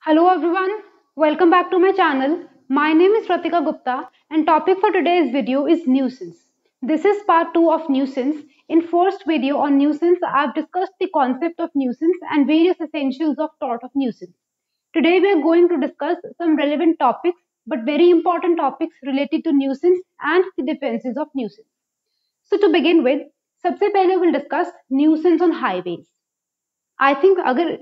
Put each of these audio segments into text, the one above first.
Hello everyone, welcome back to my channel. My name is Pratika Gupta and topic for today's video is nuisance. This is part 2 of nuisance. In first video on nuisance, I've discussed the concept of nuisance and various essentials of tort of nuisance. Today we are going to discuss some relevant topics but very important topics related to nuisance and the defenses of nuisance. So to begin with, सबसे पहले we'll discuss nuisance on highways. I think अगर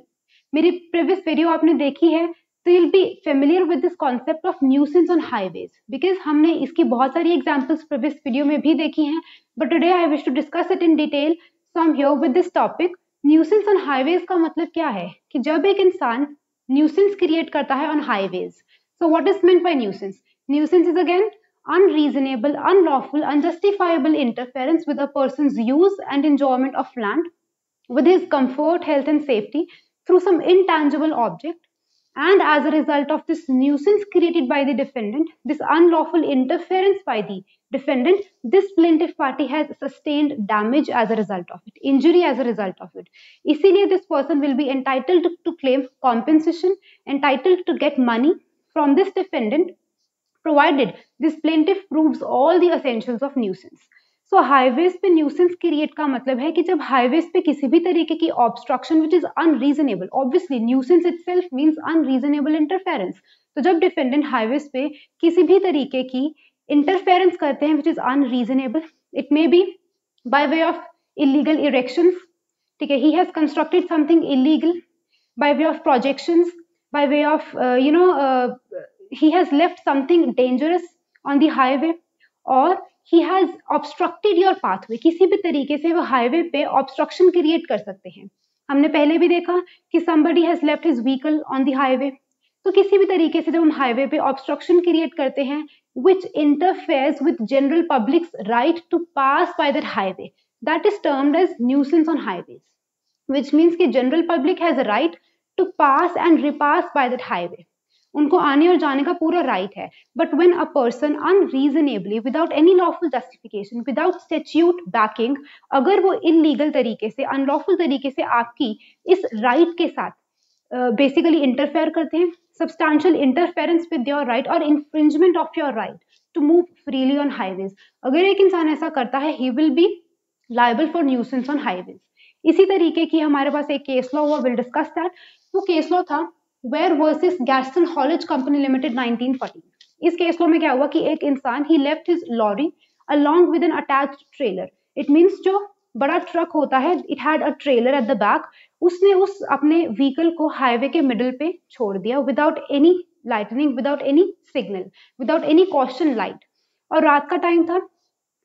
मेरी previous video आपने देखी है तो you'll be familiar with this concept of nuisance on highways because हमने इसकी बहुत सारी एग्जांपल्स प्रीवियस वीडियो में भी देखी हैं but today I wish to discuss it in detail so I'm here with this topic nuisance on highways का मतलब क्या है? कि जब एक इंसान न्यूसेंस क्रिएट करता है on highways so what is meant by nuisance nuisance is again unreasonable, unlawful, unjustifiable interference with a person's use and enjoyment of land, with his comfort, health, and safety, through some intangible object and as a result of this nuisance created by the defendant, this unlawful interference by the defendant, this plaintiff party has sustained damage as a result of it, injury as a result of it. Easily, this person will be entitled to, claim compensation, entitled to get money from this defendant, provided this plaintiff proves all the essentials of nuisance. So highways पे nuisance create का मतलब है कि जब highways पे किसी भी तरीके की obstruction which is unreasonable obviously nuisance itself means unreasonable interference तो जब डिफेंडेंट हाईवेज पे किसी भी तरीके की इंटरफेरेंस करते हैं which is unreasonable it may be by way of illegal erection ठीक है he has constructed something illegal by way of projections by way of you know he has left something dangerous on the highway और he has obstructed your pathway किसी भी तरीके से वो highway पे obstruction create कर सकते हैं। हमने पहले भी देखा कि somebody has left his vehicle on the highway तो किसी भी तरीके से जब हम हाईवे पे ऑब्स्ट्रक्शन क्रिएट करते हैं which interferes with general public's right to pass by that highway that is termed as nuisance on highways which means कि general public has right to pass and repass by that highway उनको आने और जाने का पूरा right है। But when a person unreasonably without any lawful justification without statute backing अगर वो इनलीगल तरीके से अनलॉफुल तरीके से आपकी इस राइट right के साथ बेसिकली uh, इंटरफेयर करते हैं substantial interference with your right और infringement of your right to move freely on highways अगर एक इंसान ऐसा करता है he will be liable for nuisance on highways इसी तरीके की हमारे पास एक केस लॉ हुआ विल डिस्कस दैट वो केस लॉ था Ware versus Garston haulage company limited 1940 इस केस में क्या हुआ कि एक इंसान he left his lorry along with an attached trailer. It means जो बड़ा ट्रक होता है it had a trailer at the back उसने उस अपने व्हीकल को हाईवे के मिडल पे छोड़ दिया without any lightning without any signal without any caution light और रात का टाइम था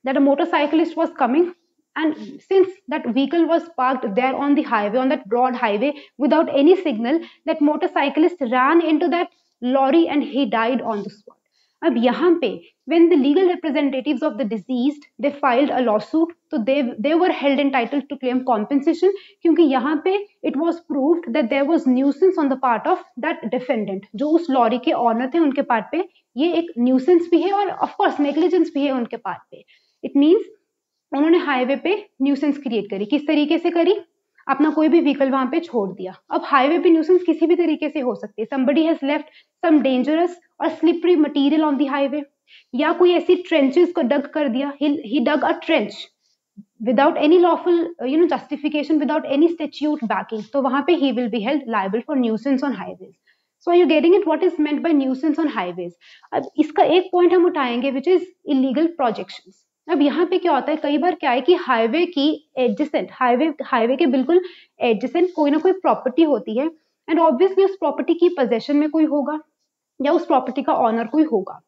that a motorcyclist was coming and since that vehicle was parked there on the highway on that broad highway without any signal that motorcyclist ran into that lorry and he died on the spot अब यहाँ पे when the legal representatives of the deceased they filed a lawsuit so they they were held entitled to claim compensation क्योंकि यहाँ पे it was proved that there was nuisance on the part of that defendant जो उस lorry के honour थे उनके part पे ये एक न्यूसेंस भी है और ऑफ कोर्स नेग्लिजेंस भी है उनके पार्ट पे इट मीन्स उन्होंने हाईवे पे न्यूसेंस क्रिएट करी। किस तरीके से करी? अपना कोई भी व्हीकल वहाँ पे छोड़ दिया। अब हाईवे पे न्यूसेंस किसी भी तरीके से हो सकती है। Somebody has left some dangerous और slippery material on the highway या कोई ऐसी ट्रेंचेस को डग कर दिया। He dug a trench without any lawful you know justification without any statute backing तो वहाँ पे he will be held liable for nuisance on highways so you getting it what is meant by nuisance on highways अब इसका एक point हम उठाएँगे which is illegal projections अब यहाँ पे क्या होता है, कई बार क्या है कि हाईवे की एडजेसेंट हाईवे हाईवे के बिल्कुल एडजेसेंट कोई ना कोई प्रॉपर्टी होती है एंड ऑब्वियसली उस प्रॉपर्टी की पोजेशन में कोई होगा या उस प्रॉपर्टी का ऑनर कोई होगा।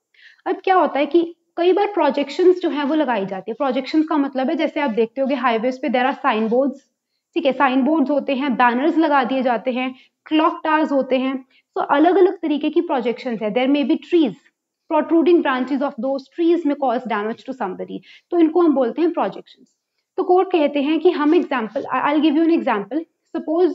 अब क्या होता है कि कई बार प्रोजेक्शन जो है वो लगाई जाती है। प्रोजेक्शन का मतलब है, जैसे आप देखते हो हाईवे पे देर आर साइन बोर्ड ठीक है? साइन बोर्ड होते हैं बैनर्स लगा दिए जाते हैं क्लॉक टार्स होते हैं। तो अलग अलग तरीके की प्रोजेक्शन है। There may be trees protruding branches of those trees may cause damage to somebody तो इनको हम बोलते हैं प्रोजेक्शन तो कोर्ट कहते हैं कि हम example I give you an example suppose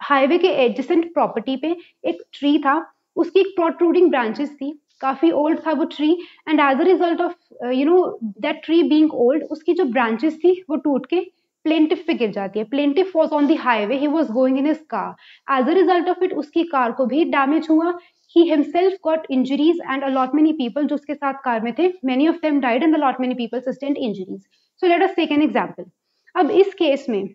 highway के एडजेसेंट प्रॉपर्टी पे एक ट्री था, उसकी एक प्रोट्रूडिंग ब्रांचेस थी, काफ़ी ओल्ड था वो tree and as a result of you know that tree being old उसकी जो ब्रांचेस थी, वो टूट के प्लेंटिफ पे गिर जाती है. Plaintiff was on the highway he was going in his car as a result of it उसकी कार को भी डैमेज हुआ himself got injuries and a lot many people जो उसके साथ कार में थे of them died and a lot many people sustained injuries. So let us take an example. अब इस केस में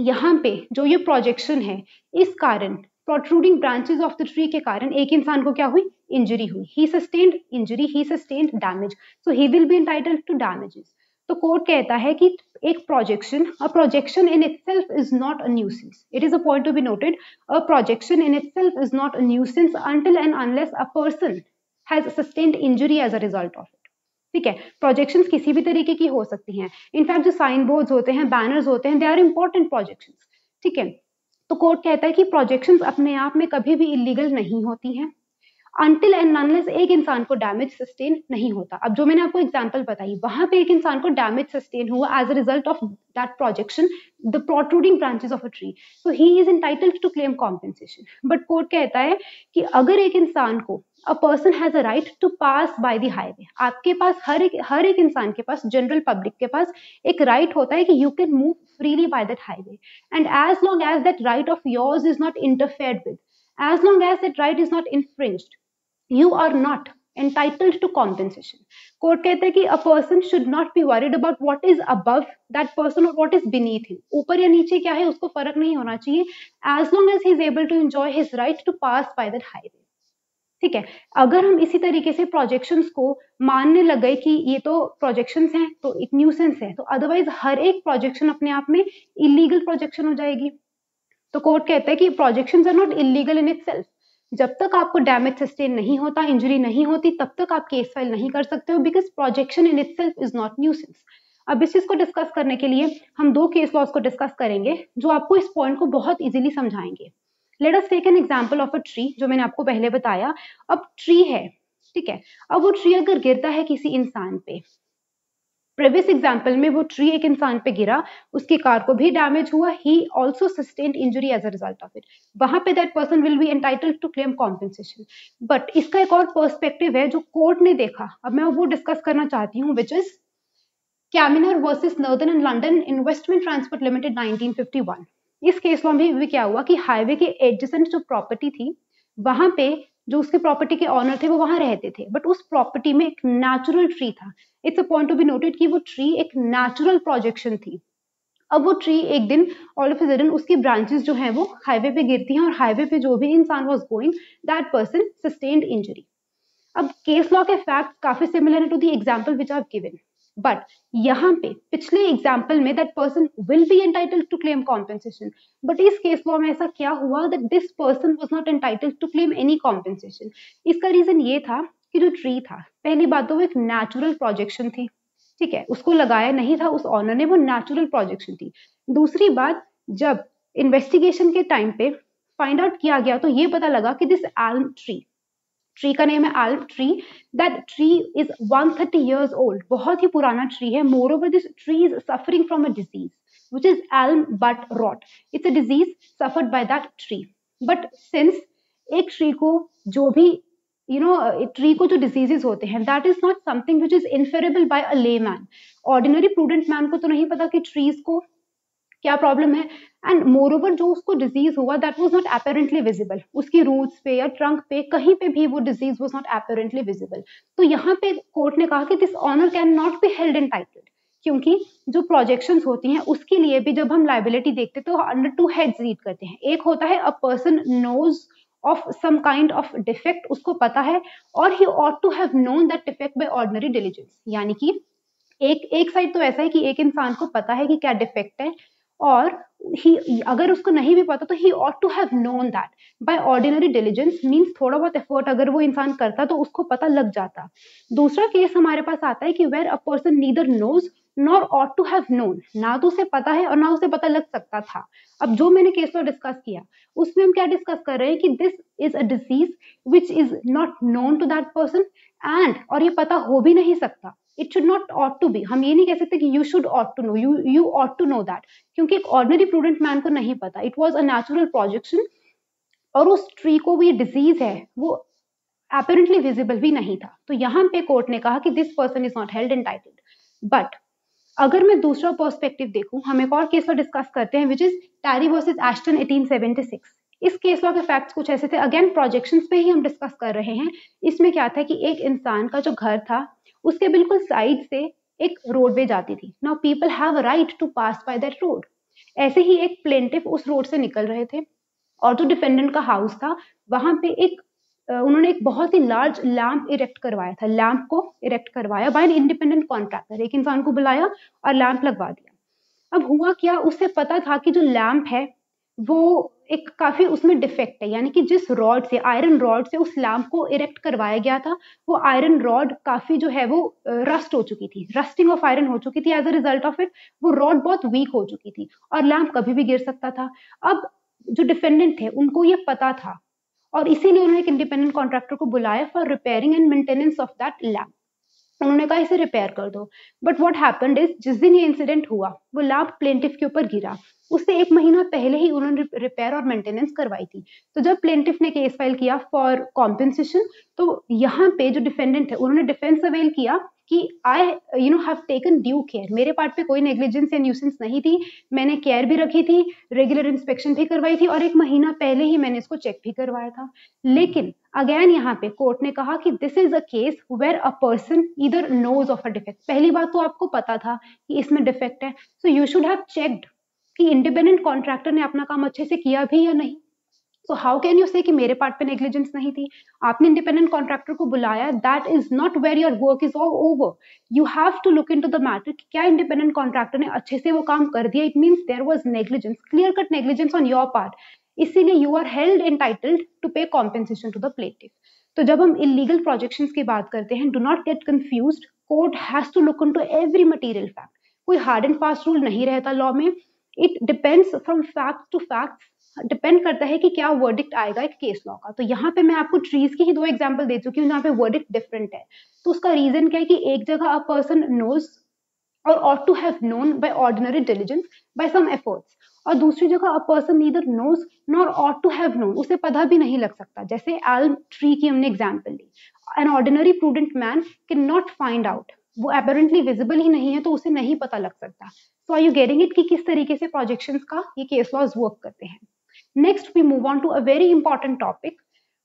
यहाँ पे जो ये प्रोजेक्शन है, इस कारण protruding branches of the tree के कारण एक इंसान को क्या हुई? इंजरी हुई. He sustained injury he sustained damage so he will be entitled to damages तो कोर्ट कहता है कि एक projection a projection in itself is not a nuisance it is a point to be noted a projection in itself is not a nuisance until and unless a person has sustained injury as a result of it ठीक है? Projection किसी भी तरीके की हो सकती हैं। In fact जो साइन बोर्ड होते हैं बैनर्स होते हैं दे आर इंपॉर्टेंट प्रोजेक्शन ठीक है? तो कोर्ट कहता है कि प्रोजेक्शन अपने आप में कभी भी इलीगल नहीं होती हैं। अनटिल एंड अनलेस एक इंसान को डैमेज सस्टेन नहीं होता। अब जो मैंने आपको एग्ज़ाम्पल बताई, वहाँ पे एक इंसान को डैमेज सस्टेन हुआ as a result of that projection the protruding branches of a tree so he is entitled to claim compensation but court कहता है कि अगर एक इंसान को a person has a right to pass by the highway आपके पास हर एक हर एक इंसान के पास जनरल पब्लिक के पास एक राइट right होता है कि you can move freely by that highway and as long as that right of yours is not interfere with as long as that right is not infringed you are not entitled to compensation. Court कहते हैं कि a person should not be worried about what is above that person और what is beneath him ऊपर या नीचे क्या है, उसको फ़र्क नहीं होना चाहिए as long as he is able to enjoy his right to pass by that highway ठीक है? अगर हम इसी तरीके से प्रोजेक्शंस को मानने लग गए कि ये तो प्रोजेक्शंस हैं तो एक न्यूसेंस है तो अदरवाइज़ हर एक प्रोजेक्शन अपने आप में इलीगल प्रोजेक्शन हो जाएगी। तो कोर्ट कहता है कि projections are not illegal in itself जब तक आपको डैमेज सस्टेन नहीं होता इंजरी नहीं होती, तब तक आप केस फ़ाइल नहीं कर सकते हो because projection in it is not nuisance अब इस चीज़ को डिस्कस करने के लिए हम दो केस लॉस को डिस्कस करेंगे जो आपको इस पॉइंट को बहुत इजीली समझाएँगे. Let us take an example of a tree जो मैंने आपको पहले बताया. अब ट्री है, ठीक है? अब वो ट्री अगर गिरता है किसी इंसान पे प्रीवियस एग्ज़ाम्पल में वो ट्री एक इंसान पे गिरा, उसकी कार को भी डैमेज हुआ he also sustain injury as a result of it वहाँ पे that person will be entitled to claim compensation but इसका एक और पर्सपेक्टिव है जो कोर्ट ने देखा। अब मैं वो डिस्कस करना चाहती हूँ which is Caminer versus northern and London investment transport limited 1951 इस केस में भी क्या हुआ कि हाईवे के एडजेंट जो प्रॉपर्टी थी, वहाँ पे जो उसके प्रॉपर्टी के ऑनर थे, वो वहाँ रहते थे। बट उस प्रॉपर्टी में एक नेचुरल ट्री था। It's a point to be noted कि वो ट्री एक नेचुरल प्रोजेक्शन थी। अब वो ट्री एक दिन ऑल ऑफ़ सडन उसकी ब्रांचेस जो है, वो हाईवे पे गिरती हैं और हाईवे पे जो भी इंसान was going that person sustained injury अब केस लॉ के फैक्ट काफ़ी सिमिलर है to the example which are given but यहाँ पे, पिछले एग्ज़ाम्पल में that person will be entitled to claim compensation but इस केस लॉ में ऐसा क्या हुआ that this person was not entitled to claim any compensation इसका रीजन ये था कि जो ट्री था, पहली बात तो वो एक नेचुरल प्रोजेक्शन थी। ठीक है? उसको लगाया नहीं था, उस ऑनर ने वो नेचुरल प्रोजेक्शन थी। दूसरी बात, जब इन्वेस्टिगेशन के टाइम पे फाइंड आउट किया गया तो ये पता लगा कि दिस एल्म ट्री ट्री का नेम है elm tree that tree is 130 years old बहुत ही पुराना ट्री है. Moreover this tree is suffering from a disease which is elm butt rot it's a disease suffered by that tree but since एक tree को जो भी you know tree को जो डिजीजेस होते हैं that is not something which is inferable by a layman ordinary prudent man को तो नहीं पता कि ट्रीज को क्या प्रॉब्लम है? एंड मोर ओवर जो उसको डिज़ीज़ हुआ that was not apparently visible उसकी रूट्स पे या ट्रंक पे, कहीं पे भी वो disease was not apparently visible तो यहाँ पे कोर्ट ने कहा कि this owner can not be held entitled क्योंकि जो प्रोजेक्शन होती हैं, उसके लिए भी जब हम लाइबिलिटी देखते तो अंडर टू हेड्स रीड करते हैं। एक होता है a person knows of some kind of defect उसको पता है, और he ought to have known that defect by ordinary diligence यानी कि एक एक साइड तो ऐसा है कि एक इंसान को पता है कि क्या डिफेक्ट है और ही अगर उसको नहीं भी पता तो he ought to have known that by ordinary diligence means थोड़ा बहुत एफर्ट अगर वो इंसान करता तो उसको पता लग जाता। दूसरा केस हमारे पास आता है कि where a person neither knows nor ought to have known ना तो उसे पता है और ना उसे पता लग सकता था। अब जो मैंने केस को डिस्कस किया, उसमें हम क्या डिस्कस कर रहे हैं कि this is a disease which is not known to that person and और ये पता हो भी नहीं सकता। It should not ought to be हम ये नहीं कह सकते कि you should ought to know you you ought to know that क्योंकि एक ऑर्डनरी प्रूडेंट मैन को नहीं पता. It was a natural projection और उस ट्री को भी डिज़ीज़ है. वो अपेरेंटली विजिबल भी नहीं था. तो यहाँ पे कोर्ट ने कहा कि this person is not held entitled but अगर मैं दूसरा पर्सपेक्टिव देखूँ, हम एक और केस डिस्कस करते हैं which is Tarry versus Ashton 1876 इस केस लॉ के फैक्ट्स कुछ ऐसे थे. अगेन प्रोजेक्शन पे ही हम डिस्कस कर रहे हैं. इसमें क्या था कि एक इंसान का जो घर था उसके बिल्कुल साइड से एक रोडवे जाती थी। Now people have right to pass by that road ऐसे ही एक प्लेंटिव उस रोड से निकल रहे थे। और जो डिफेंडेंट का हाउस था। वहाँ पे एक उन्होंने एक बहुत ही लार्ज लैम्प इरेक्ट करवाया था। लैम्प को इरेक्ट करवाया बाय एन इंडिपेंडेंट कॉन्ट्रैक्टर एक इंसान को बुलाया और लैम्प लगवा दिया। अब हुआ क्या? उससे पता था कि जो लैम्प है, वो एक काफ़ी उसमें डिफेक्ट है, यानी कि जिस रॉड से आयरन रॉड से उस लैम्प को इरेक्ट करवाया गया था, वो आयरन रॉड काफ़ी जो है वो रस्ट हो चुकी थी। रस्टिंग ऑफ़ आयरन हो चुकी थी as a result of it वो रॉड बहुत वीक हो चुकी थी और लैम्प कभी भी गिर सकता था। अब जो डिफेंडेंट थे, उनको ये पता था और इसीलिए उन्होंने एक इंडिपेंडेंट कॉन्ट्रैक्टर को बुलाया for repairing and maintenance of that lamp उन्होंने कहा, इसे रिपेयर कर दो। बट वॉट हैपेंड इज़ जिस दिन ये इंसिडेंट हुआ, वो लैम्प प्लेंटिफ के ऊपर गिरा। उससे एक महीना पहले ही उन्होंने रिपेयर और मेंटेनेंस करवाई थी। तो जब प्लेंटिफ ने केस फ़ाइल किया फॉर कॉम्पेंसेशन तो यहाँ पे जो डिफेंडेंट है, उन्होंने डिफेंस अवेल किया कि I you know have taken due care मेरे पार्ट पे कोई नेग्लिजेंस या न्यूसेंस नहीं थी। मैंने केयर भी रखी थी रेगुलर इंस्पेक्शन भी करवाई थी और एक महीना पहले ही मैंने इसको चेक भी करवाया था। लेकिन अगेन यहाँ पे कोर्ट ने कहा कि this is a case where a person either knows of a defect पहली बात तो आपको पता था कि इसमें डिफेक्ट है। So you should have checked कि इंडिपेंडेंट कॉन्ट्रैक्टर ने अपना काम अच्छे से किया भी या नहीं। सो हाउ कैन यू से कि मेरे पार्ट पे नेग्लिजेंस नहीं थी? आपने इंडिपेंडेंट कॉन्ट्रैक्टर को बुलाया। That is not where your work is all over you have to look into the matter कि क्या इंडिपेंडेंट कॉन्ट्रैक्टर ने अच्छे से वो काम कर दिया। It means there was negligence clear cut negligence on your part इसीलिए you are held entitled to pay compensation to the plaintiff तो जब हम इलीगल प्रोजेक्शन की बात करते हैं do not get confuse court has to look into every material fact कोई hard and fast rule नहीं रहता लॉ में. It depends from fact to fact depend करता है कि क्या वर्डिक्ट आएगा एक केस लॉ का. तो यहाँ पे मैं आपको ट्रीज की ही दो एग्ज़ाम्पल दे चुकी हूँ, जहाँ पे वर्डिक्ट डिफरेंट है. तो उसका रीजन क्या है कि एक जगह अ पर्सन नोज़ और ought to have known by ordinary diligence by some efforts और दूसरी जगह a person neither knows nor ought to have known उसे पता भी नहीं लग सकता। जैसे एल्म ट्री की हमने example Lee. An ordinary prudent man can not find out वो अपेरेंटली विजिबल ही नहीं है तो उसे नहीं पता लग सकता। So are you getting it कि किस तरीके से प्रोजेक्शन का ये केस लॉज वर्क करते हैं? Next we move on to a very important topic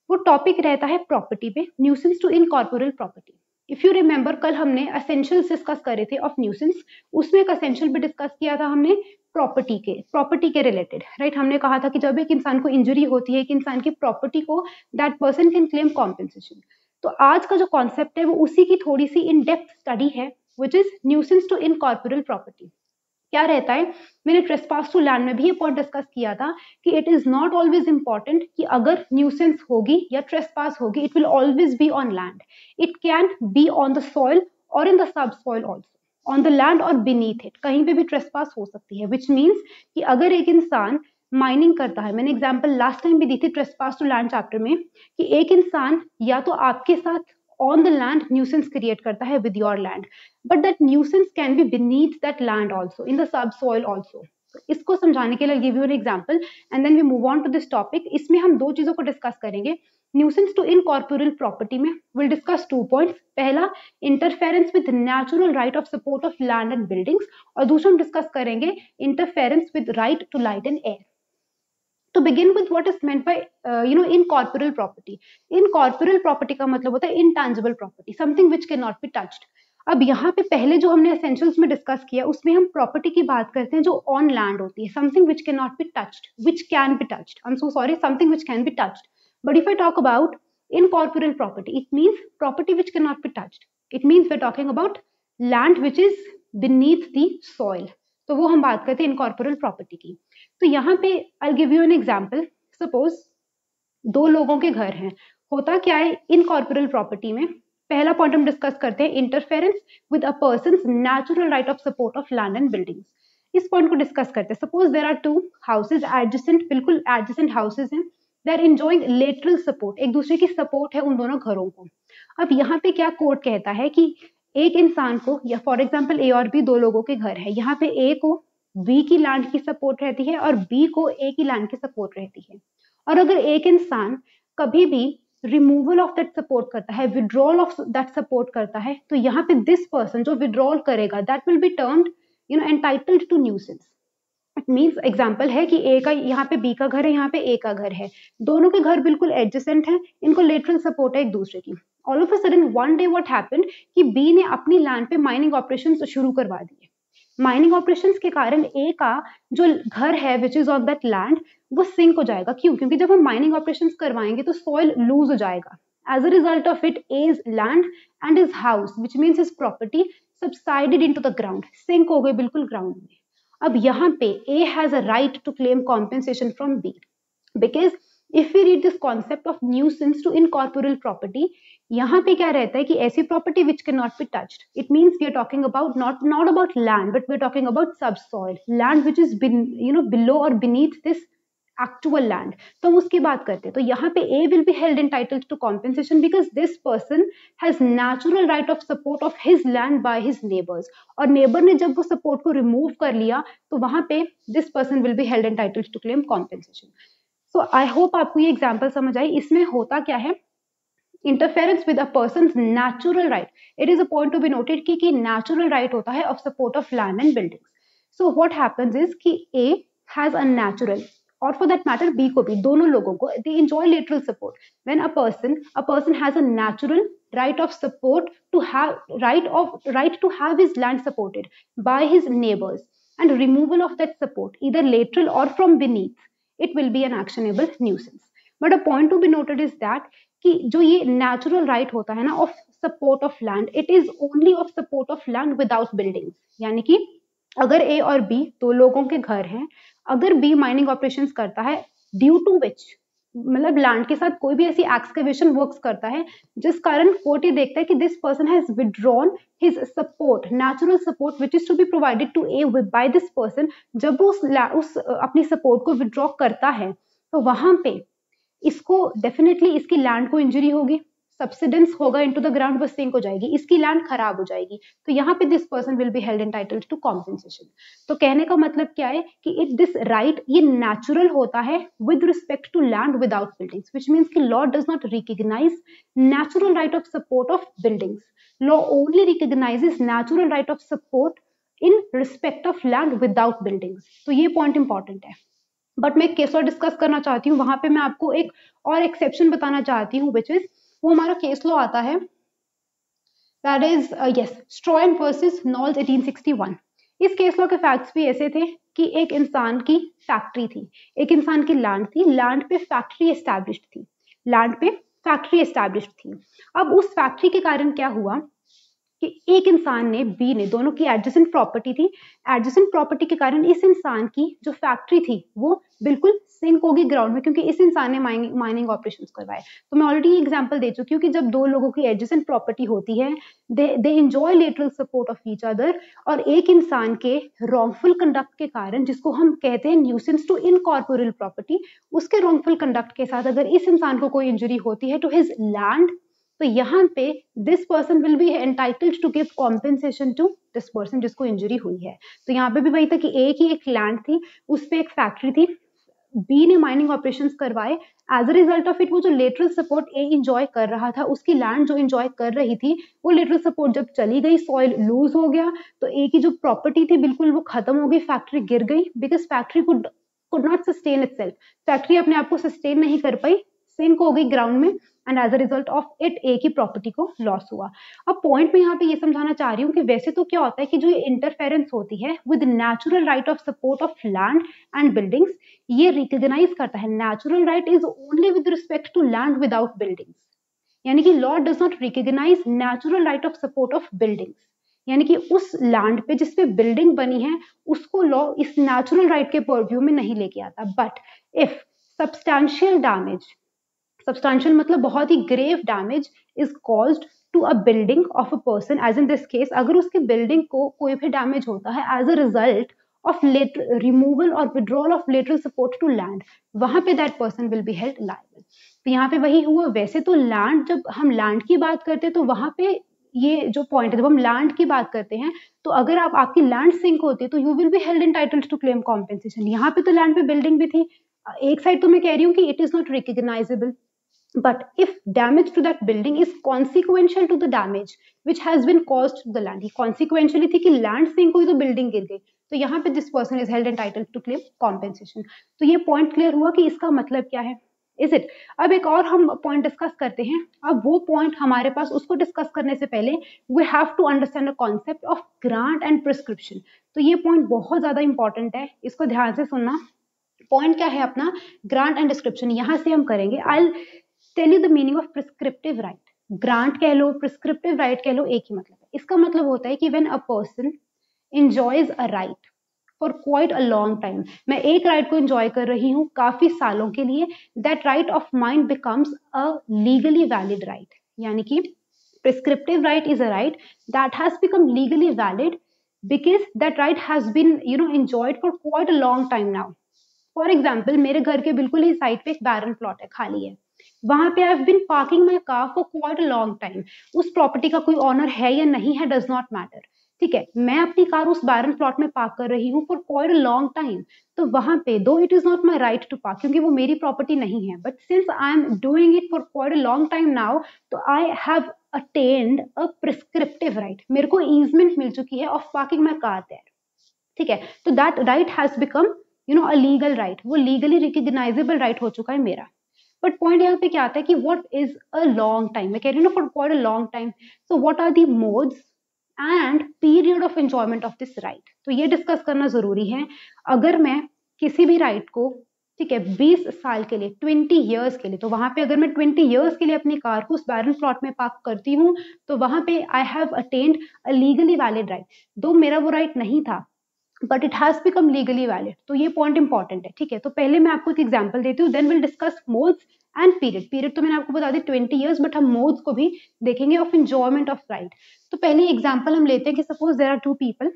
वो टॉपिक रहता है प्रॉपर्टी पे nuisance to in incorporeal property if you remember कल हमने असेंशियल्स डिस्कस करे थे ऑफ़ न्यूसेंस उसमें एक असेंशियल भी डिस्कस किया था हमने प्रॉपर्टी के प्रॉपर्टी के रिलेटेड राइट हमने कहा था कि जब एक इंसान को इंजरी होती है, एक इंसान की प्रॉपर्टी को that person can claim compensation तो आज का जो कॉन्सेप्ट है, वो उसी की थोड़ी सी इन डेप्थ स्टडी है which is nuisance to incorporeal property क्या रहता है? मैंने ट्रेसपास टू लैंड में भी ये पॉइंट डिस्कस किया था कि it is not always important कि अगर न्यूसेंस होगी या ट्रेसपास होगी it will always be on land it can be on the soil और in the sub soil also on the land और बीनीथ इट कहीं पे भी ट्रेसपास हो सकती है विच मीन्स कि अगर एक इंसान माइनिंग करता है, मैंने एग्ज़ाम्पल लास्ट टाइम भी दी थी ट्रेसपास टू लैंड चैप्टर में, कि एक इंसान या तो आपके साथ on the land nuisance create करता है with your land but that nuisance can be beneath that land also in the subsoil also इसको समझाने के लिए give you an example and then we move on to this topic इसमें हम दो चीज़ों को डिस्कस करेंगे. न्यूसेंस टू इनकॉर्पोरल प्रॉपर्टी में विल डिस्कस टू पॉइंट्स पहला interference with natural right of support of land and buildings और दूसरा हम डिस्कस करेंगे interference with right to light and air begin with what is meant by uh, you know incorporeal property? Incorporeal property का मतलब होता है intangible property something which which not be touched अब यहाँ पे पहले जो हमने एसेंशियल्स में डिस्कस किया उसमें हम प्रॉपर्टी की बात करते हैं जो ऑन लैंड होती है something which can not be touched which can be touched I am so sorry something which can be touched but if I talk about incorporeal property, it means property which cannot be touched. It means we're talking about land which is beneath the soil. तो वो हम बात करते हैं incorporeal property की। तो यहाँ पे I give you an example suppose दो लोगों के घर हैं। होता क्या है इनकॉर्पोरल प्रॉपर्टी में? पहला पॉइंट हम डिस्कस करते हैं interference with a person natural right of support of land and buildings इस पॉइंट को डिस्कस करते हैं। Suppose there are two houses adjacent बिल्कुल एडजस्टेंट हाउसेज हैं। They are enjoying lateral support एक दूसरे की सपोर्ट है उन दोनों घरों को। अब यहाँ पे क्या कोर्ट कहता है कि एक इंसान को, या फॉर एग्ज़ाम्पल ए और बी दो लोगों के घर है, यहाँ पे ए को बी की लैंड की सपोर्ट रहती है और बी को ए की लैंड की सपोर्ट रहती है। और अगर एक इंसान कभी भी रिमूवल ऑफ़ दैट सपोर्ट करता है विड्रॉल ऑफ़ दैट सपोर्ट करता है तो यहाँ पे दिस पर्सन जो विड्रॉल करेगा that will be termed you know entitled to nuisance it means example है कि ए का यहाँ पे बी का घर है, यहाँ पे ए का घर है। दोनों के घर बिल्कुल एडजस्टेंट हैं, इनको लेटरल सपोर्ट है एक दूसरे की। All of a sudden one day what happened कि बी ने अपनी लैंड पे माइनिंग ऑपरेशंस शुरू करवा दिए। माइनिंग ऑपरेशंस के कारण ए का जो घर है which is on that land वो सिंक हो जाएगा। क्यों? क्योंकि जब हम माइनिंग ऑपरेशन करवाएँगे तो सॉइल लूज हो जाएगा। As a result of it as land and is house which means is property subsided into the ground sink हो गए बिल्कुल ग्राउंड में। अब यहाँ पे A has a right to claim compensation from B because if we read this concept of nuisance to incorporeal property यहाँ पे क्या रहता है कि ऐसी property which can not be touched it means we are talking about not not about land but we are talking about subsoil land which is you know below और beneath this actual land तो हम उसकी बात करते हैं। तो यहाँ पे A will be held entitled to compensation because this person has natural right of support of his land by his neighbours और नेबर ने जब वो सपोर्ट को रिमूव कर लिया तो वहाँ पे this person will be held entitled to claim compensation so I hope आपको ये एग्ज़ाम्पल समझ आई। इसमें होता क्या है? Interference with a person natural right it is a point to be noted की नेचुरल राइट होता है of support of land and building so what happens is की A has a natural or for that matter b को भी दोनों लोगों को they enjoy lateral support when a person a person has a natural right of support to have right of right to have his land supported by his neighbors and removal of that support either lateral or from beneath it will be an actionable nuisance but a point to be noted is that कि जो ये natural right होता है ना of support of land it is only of support of land without buildings यानी कि अगर ए और बी दो लोगों के घर हैं अगर बी माइनिंग ऑपरेशन करता है ड्यू टू विच मतलब लैंड के साथ कोई भी ऐसी एक्सकवेशन वर्क्स करता है जिस कारण कोर्ट ये देखता है कि this person has withdrawn his support natural support which is to be provided to A by this person जब वो उस, उस अपनी सपोर्ट को विड्रॉ करता है तो वहाँ पे इसको डेफिनेटली इसकी लैंड को इंजरी होगी। सब्सिडेंस होगा इनटू द ग्राउंड बस सिंक हो जाएगी, इसकी लैंड खराब हो जाएगी। तो यहाँ पे this person will be held entitled to compensation तो कहने का मतलब क्या है कि इट दिस राइट ये नेचुरल होता है with respect to land without buildings which means कि law does not recognize natural right of support of buildings law only recognizes natural right of support in respect of land without buildings तो ये point important है। But मैं case और discuss करना चाहती हूँ। वहाँ पे मैं आपको एक और एक्सेप्शन बताना चाहती हूँ विच इज़ वो हमारा केस लॉ आता है। That is yes Stroyan versus Knowles 1861 इस केस लॉ के फैक्ट्स भी ऐसे थे कि एक इंसान की फैक्ट्री थी। एक इंसान की लैंड थी। लैंड पे फैक्ट्री एस्टैब्लिश थी। लैंड पे फैक्ट्री एस्टैब्लिश थी। अब उस फैक्ट्री के कारण क्या हुआ? कि एक इंसान ने बी ने, दोनों की एडजस्टेंट प्रॉपर्टी थी। एडजस्टेंट प्रॉपर्टी के कारण इस इंसान की जो फैक्ट्री थी, वो बिल्कुल सिंक होगी ग्राउंड में, क्योंकि इस इंसान ने माइनिंग माइनिंग ऑपरेशन करवाए। तो मैं ऑलरेडी एग्ज़ाम्पल दे चुकी हूँ कि जब दो लोगों की एडजस्टेंट प्रॉपर्टी होती है they they enjoy lateral support of each other और एक इंसान के रॉन्गफुल कंडक्ट के कारण, जिसको हम कहते हैं न्यूसेंस टू इनकॉर्पोरल प्रॉपर्टी उसके रॉन्गफुल कंडक्ट के साथ अगर इस इंसान को कोई इंजरी होती है टू हिज लैंड तो यहाँ पे this person will be entitled to give compensation to this person जिसको इंजरी हुई है। तो यहाँ पे भी वही था कि ए की एक लैंड थी, उस पर एक फैक्ट्री थी बी ने माइनिंग ऑपरेशन करवाए। As a result of it वो जो लेटरल सपोर्ट ए इंजॉय कर रहा था, उसकी लैंड जो इंजॉय कर रही थी, वो लेटरल सपोर्ट जब चली गई सॉइल लूज हो गया तो ए की जो प्रॉपर्टी थी बिल्कुल वो खत्म हो गई फैक्ट्री गिर गई because factory could could not sustain it factory अपने आप को सस्टेन नहीं कर पाई सिंक हो गई ग्राउंड में। And as a result of it A की प्रॉपर्टी को लॉस हुआ। अब पॉइंट में यहाँ पे ये समझाना चाह रही हूँ कि वैसे तो क्या होता है कि जो ये इंटरफेरेंस होती है with natural right of support of land and buildings ये रिकग्नाइज करता है। Natural right is only with respect to land without buildings यानी कि law does not recognize natural right of support of buildings यानी कि उस लैंड पे जिसपे बिल्डिंग बनी है, उसको लॉ इस नेचुरल राइट के परव्यू में नहीं लेके आता। But if substantial damage substantial मतलब बहुत ही grave damage is caused to a building of a person as in this case अगर उसके बिल्डिंग को कोई भी डैमेज होता है as a result of let removal और withdrawal of lateral support to land वहाँ पे that person will be held liable तो यहाँ पे वही हुआ, वैसे तो लैंड जब हम लैंड की बात करते हैं तो वहाँ पे ये जो पॉइंट है, जब हम लैंड की बात करते हैं तो अगर आप, आपकी लैंड सिंक होती है तो you will be held entitled to claim compensation यहाँ पे तो लैंड पे बिल्डिंग भी थी। एक साइड तो मैं कह रही हूँ कि it is not recognizable but if damage to that building is consequential to the damage which has been caused to the land, he consequentially थी कि land से कोई तो building गिर गई। तो यहाँ पे this person is held entitled to claim compensation तो ये point clear हुआ कि इसका मतलब क्या है? इज़ इट अब एक और हम पॉइंट डिस्कस करते हैं। अब वो पॉइंट हमारे पास उसको डिस्कस करने से पहले we have to understand the concept of grant and prescription तो ये पॉइंट बहुत ज़्यादा इंपॉर्टेंट है। इसको ध्यान से सुनना। पॉइंट क्या है अपना? ग्रांट एंड डिस्क्रिप्शन यहाँ से हम करेंगे। I tell you the meaning of prescriptive right grant कह लो प्रिस्क्रिप्टिव राइट कह लो, एक ही मतलब है। इसका मतलब होता है कि when a person enjoys a right for quite a long time मैं एक राइट को इंजॉय कर रही हूँ काफ़ी सालों के लिए that right of mine becomes a legally valid right यानी कि prescriptive right is a right that has become legally valid because that right has been, you know, enjoyed for quite a long time now. For example, मेरे घर के बिल्कुल ही side पे एक बैरन plot है, खाली है। वहाँ पे I been parking my car for quite a long time उस प्रॉपर्टी का कोई ऑनर है या नहीं है डज नॉट मैटर ठीक है? मैं अपनी कार उस बैरन प्लॉट में पार्क कर रही हूँ for quite a long time तो वहाँ पे though it is not my right to park क्योंकि वो मेरी प्रॉपर्टी नहीं है but since I am doing it for quite a long time now तो I have attained a prescriptive right मेरे को ईजमेंट मिल चुकी है of parking my car there ठीक है? तो that right has become you know a legal right वो लीगली रिकग्नाइजेबल राइट हो चुका है मेरा। बट पॉइंट यहाँ पे क्या आता है कि what is a long time मैं कह रही हूँ ना for a long time so what are the modes and period of enjoyment of this right तो ये डिस्कस करना ज़रूरी है। अगर मैं किसी भी राइट को, ठीक है 20 साल के लिए 20 इयर्स के लिए तो वहाँ पे अगर मैं 20 इयर्स के लिए अपनी कार को उस बैरन प्लॉट में पार्क करती हूँ तो वहाँ पे I have attained a legally valid right though, मेरा वो राइट नहीं था। But it has become legally valid तो ये पॉइंट इंपॉर्टेंट है, ठीक है? तो पहले मैं आपको एक एग्ज़ाम्पल देती हूँ then will discuss modes and period period तो मैंने आपको बता दी ट्वेंटी ईयर्स बट हम मोड्स को भी देखेंगे ऑफ़ एंजॉयमेंट ऑफ़ राइट तो पहले एग्ज़ाम्पल हम लेते हैं कि suppose there are two people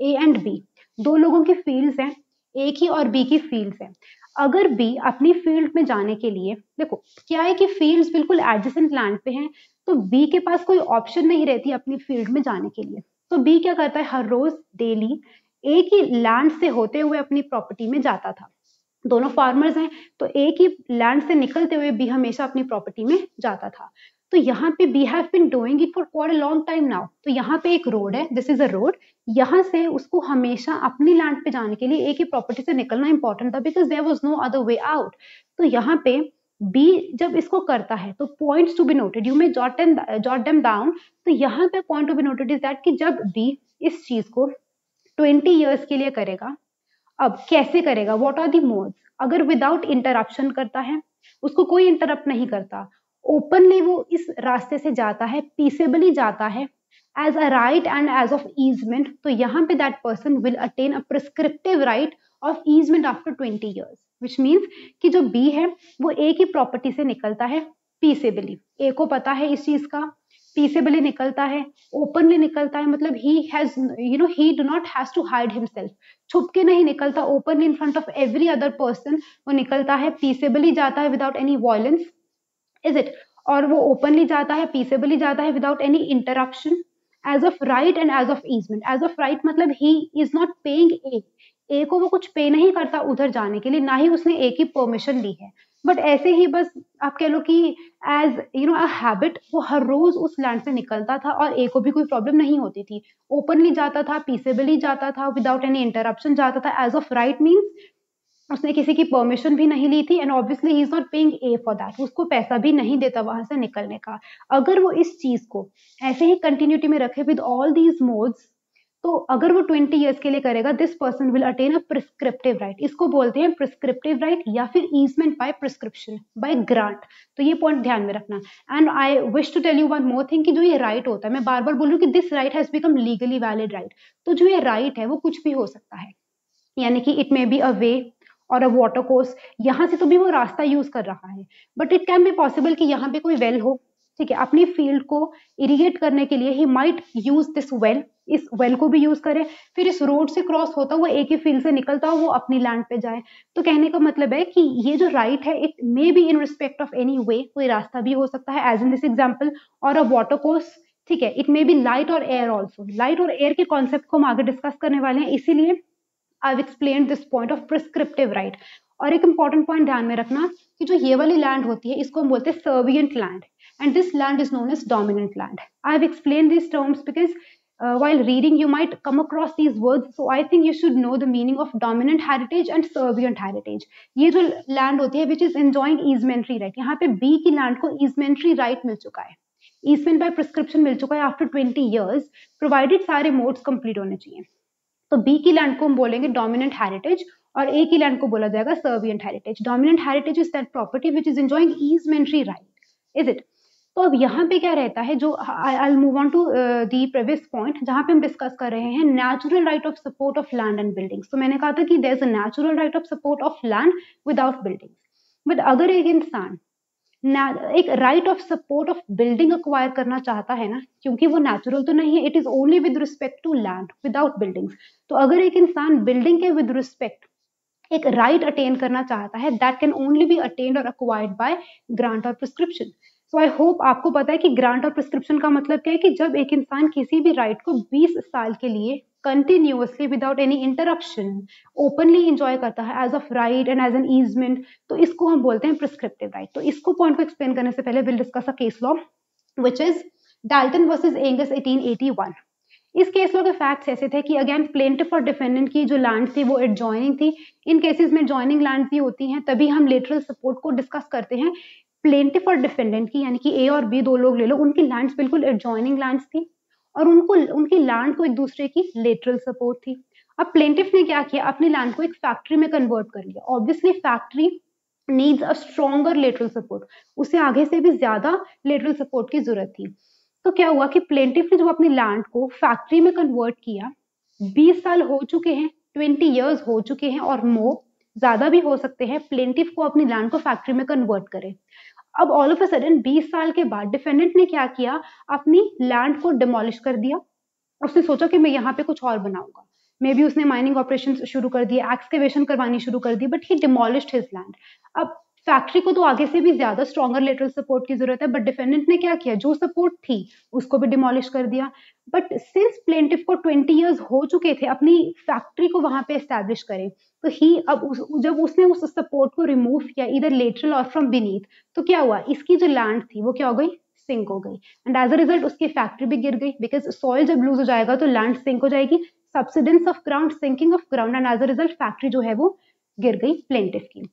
A and B दो लोगों की फील्ड्स हैं ए की और बी की फील्ड्स हैं. अगर बी अपनी फ़ील्ड में जाने के लिए, देखो, क्या है कि फील्ड्स बिल्कुल एडजस्टेंट लैंड पे हैं तो बी के पास कोई ऑप्शन नहीं रहती अपनी फ़ील्ड में जाने के लिए. तो बी क्या करता है? हर रोज डेली एक ही लैंड से होते हुए अपनी प्रॉपर्टी में जाता था। दोनों फार्मर्स हैं तो एक ही लैंड से निकलते हुए बी हमेशा अपनी प्रॉपर्टी में जाता था। तो यहाँ पे B have been doing it for a long time now तो यहाँ पे एक रोड है दिस इज़ अ रोड यहाँ से उसको हमेशा अपनी लैंड पे जाने के लिए एक ही प्रॉपर्टी से निकलना इंपॉर्टेंट था because there was no other way out तो यहाँ पे बी जब इसको करता है तो points to be noted you may jot and jot them down तो यहाँ पे point to be noted is that कि जब बी इस चीज़ को ट्वेंटी ईयर्स के लिए करेगा। अब कैसे करेगा? वॉट आर दी मोड्स अगर विदाउट इंटरप्शन करता है, उसको कोई इंटरप्ट नहीं करता। ओपनली वो इस रास्ते से जाता है पीसेबली जाता है as a right and as of easement तो यहाँ पे that person will attain a prescriptive right of easement after twenty years which means कि जो बी है, वो ए की प्रॉपर्टी से निकलता है पीसेबली ए को पता है इस चीज़ का पीसेबली निकलता है ओपनली निकलता है मतलब he has you know he do not has to hide himself छुप के नहीं निकलता openly in front of every other person वो निकलता है पीसेबली जाता है without any violence is it और वो ओपनली जाता है पीसेबली जाता है without any interruption as of right and as of easement as of right मतलब he is not paying A A को वो कुछ पे नहीं करता उधर जाने के लिए, ना ही उसने ए की परमिशन ली है। बट ऐसे ही बस आप कह लो कि as you know a habit वो हर रोज उस लैंड से निकलता था और ए को भी कोई प्रॉब्लम नहीं होती थी। ओपनली जाता था पीसेबली जाता था विदाउट एनी इंटरप्शन जाता था। एज ऑफ़ राइट मीन्स उसने किसी की परमिशन भी नहीं ली थी and obviously he is not paying A for that उसको पैसा भी नहीं देता वहाँ से निकलने का। अगर वो इस चीज़ को ऐसे ही कंटिन्यूटी में रखे विद ऑल दीज मोड्स तो अगर वो 20 इयर्स के लिए करेगा this person will attain a prescriptive right इसको बोलते हैं प्रिस्क्रिप्टिव राइट या फिर easement by prescription by grant तो ये पॉइंट ध्यान में रखना। And I wish to tell you one more thing कि जो ये राइट right होता है, मैं बार बार बोल रही हूँ कि this right has become legally valid right तो जो ये राइट right है, वो कुछ भी हो सकता है। यानी कि इट मे बी अ वे और अ वाटर कोर्स यहाँ से तो भी वो रास्ता यूज़ कर रहा है। But it can be possible कि यहाँ पे कोई वेल हो। ठीक है, अपनी फ़ील्ड को इरिगेट करने के लिए he might use this well इस वेल को भी यूज़ करे। फिर इस रोड से क्रॉस होता हुआ एक ही फ़ील्ड से निकलता हो वो अपनी लैंड पे जाए। तो कहने का मतलब है कि ये जो राइट है it may be in respect of any way कोई रास्ता भी हो सकता है। एज इन दिस एग्ज़ाम्पल और अ वाटर कोर्स ठीक है इट मे बी लाइट और एयर ऑल्सो लाइट और एयर के कॉन्सेप्ट को हम आगे डिस्कस करने वाले हैं, इसीलिए I explain this point of prescriptive right और एक इंपॉर्टेंट पॉइंट ध्यान में रखना कि जो ये वाली लैंड होती है, इसको हम बोलते हैं servient land and this land is known as dominant land I have explain this terms because uh, while reading you might come across these words so i think you should know the meaning of dominant heritage and servient heritage ये जो land होती है which is enjoying easementary right यहाँ पे B की land को easementary right मिल चुका है easement by prescription मिल चुका है आफ्टर 20 years provided सारे मोड्स कंप्लीट होने चाहिए तो बी की लैंड को हम बोलेंगे डोमिनेंट हेरिटेज और ए की लैंड को बोला जाएगा servient heritage dominant heritage is that property which is enjoying easementary right is it तो अब यहाँ पे क्या रहता है, जो I move on to the previous point जहाँ पे हम डिस्कस कर रहे हैं natural right of support of land and buildings तो मैंने कहा था कि there is a natural right of support of land without buildings but अगर एक इंसान एक right of support of building acquire करना चाहता है ना, क्योंकि वो नेचुरल तो नहीं है it is only with respect to land without buildings तो अगर एक इंसान बिल्डिंग के विद रिस्पेक्ट एक राइट right अटेन करना चाहता है that can only be attained और अक्वायर्ड बाय ग्रांट और प्रिस्क्रिप्शन सो आई होप आपको पता है कि ग्रांट और प्रिस्क्रिप्शन का मतलब क्या है कि जब एक इंसान किसी भी राइट को 20 साल के लिए continuously without any interruption openly enjoy करता है as of right and as an easement तो इसको हम बोलते हैं प्रिस्क्रिप्टिव राइट तो इसको पॉइंट को एक्सप्लेन करने से पहले will discuss a case law which is Dalton versus Angus 1881 इस केस लॉ के फैक्ट्स ऐसे थे कि अगेन प्लेंटिफ और डिफेंडेंट की जो लैंड थी, वो एडजॉइनिंग थी। इन केसेस में जॉइनिंग लैंड भी होती हैं, तभी हम लेटरल सपोर्ट को डिस्कस करते हैं। प्लेंटिफ और डिफेंडेंट की, यानी कि ए और बी दो लोग ले लो, उनकी लैंड्स बिल्कुल एडजॉइनिंग लैंड्स थी और उनको, उनकी लैंड को एक दूसरे की लेटरल सपोर्ट थी। अब प्लेंटिफ ने क्या किया? अपनी लैंड को एक फैक्ट्री में कन्वर्ट कर लिया। Obviously factory needs a stronger lateral support उसे आगे से भी ज़्यादा लेटरल सपोर्ट की ज़रूरत थी। तो क्या हुआ कि प्लेंटिफ ने जो अपनी लैंड को फैक्ट्री में कन्वर्ट किया 20 साल हो चुके हैं 20 इयर्स हो चुके हैं और मोर ज़्यादा भी हो सकते हैं प्लेंटिफ को अपनी लैंड को फैक्ट्री में कन्वर्ट करे। अब ऑल ऑफ़ अ सडन 20 साल के बाद डिफेंडेंट ने क्या किया? अपनी लैंड को डिमोलिश कर दिया। उसने सोचा कि मैं यहाँ पे कुछ और बनाऊँगा। मे बी उसने माइनिंग ऑपरेशन शुरू कर दिए एक्सकेवेशन करवानी शुरू कर दी but he demolished his land अब फैक्ट्री को तो आगे से भी ज़्यादा स्ट्रॉगर लेटरल सपोर्ट की ज़रूरत है बट डिफेंडेंट ने क्या किया? जो सपोर्ट थी उसको भी डिमोलिश कर दिया। बट सिंस प्लेंटिफ को 20 इयर्स हो चुके थे अपनी फैक्ट्री को वहाँ पे एस्टेब्लिश करें। तो ही अब उस, जब उसने उस सपोर्ट को रिमूव किया इधर लेटरल और फ्रॉम बीनीथ तो क्या हुआ? इसकी जो लैंड थी वो क्या हो गई? सिंक हो गई। एंड एज अ रिज़ल्ट उसकी फैक्ट्री भी गिर गई बिकॉज़ सॉइल जब लूज हो जाएगा तो लैंड सिंक हो जाएगी। Subsidence of ground sinking of ground and as a result factory जो है वो गिर गई प्लेंटिफ की।